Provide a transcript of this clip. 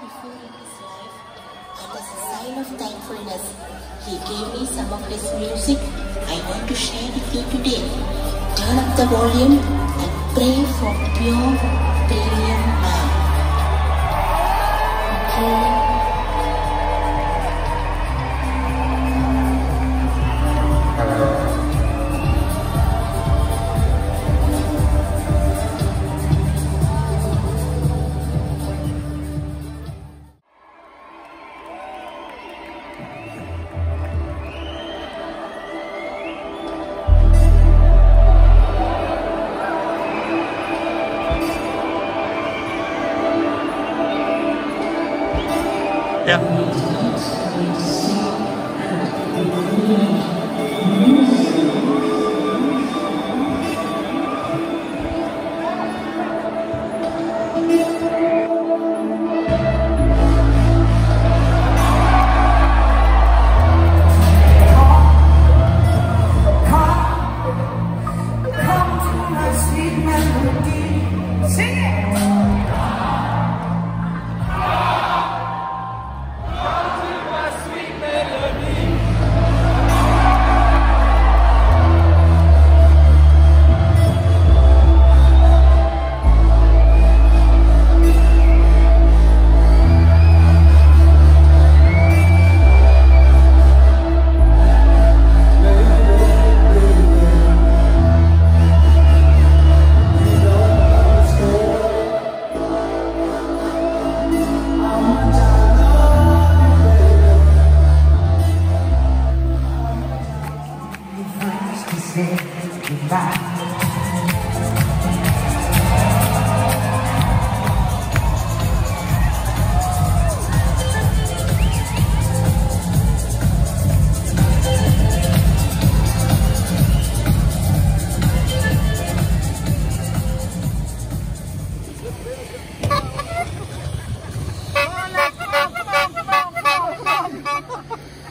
and as a sign of thankfulness, he gave me some of his music I want to share with you today. Turn up the volume and pray for pure Yeah. sweet melody. Sing it! said goodbye. Ha ha ha!